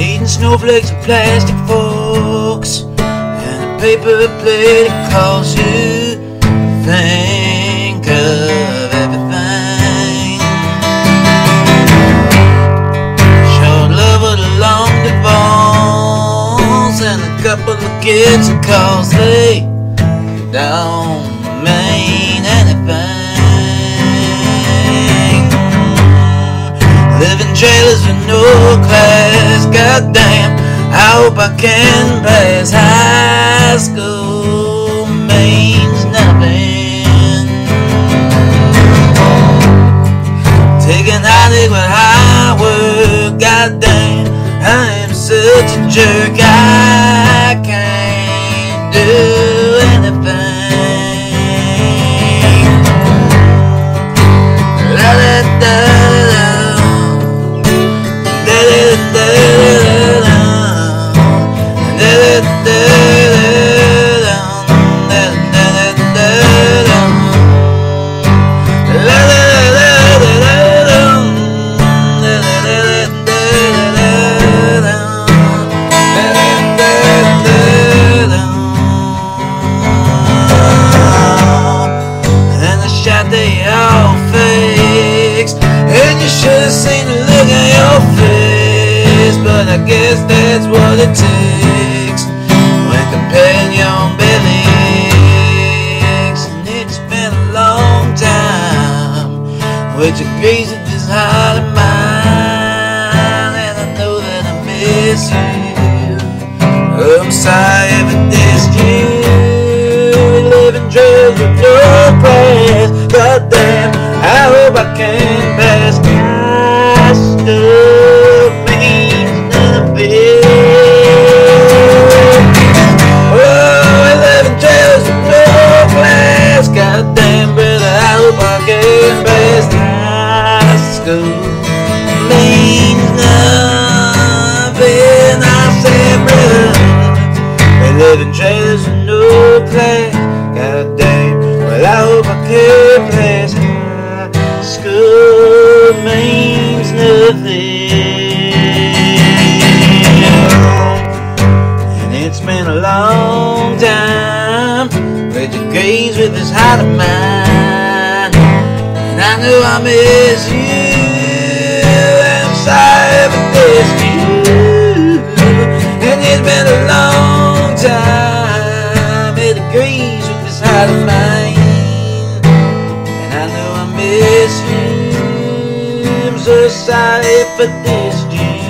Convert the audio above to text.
eating snowflakes and plastic forks and a paper plate that calls you think of everything. Showed love with a long divorce and a couple of kids cause they don't mean anything. Class, goddamn. I hope I can pass high school. Means nothing. Taking high with high work, goddamn. I am such a jerk. I can't do they all fixed. And you should have seen the look on your face. But I guess that's what it takes when comparing your aches. And it's been a long time. Which agrees with this heart of mine. And I know that I miss you. Oh, I'm sorry I dissed you. Living trails with no plans. Live trailers with no class. God damn, well I hope I can pass high school means nothing. And it's been a long time with you gaze with this heart of mine. And I know I miss you. So sorry if I dissed.